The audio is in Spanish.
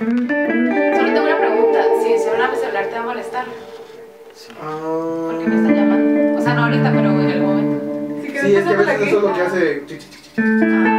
Solo tengo una pregunta. Si suena mi celular, ¿te va a molestar? Porque me están llamando. O sea, no ahorita, pero en el momento. Sí, es que a veces eso lo que hace... Ah.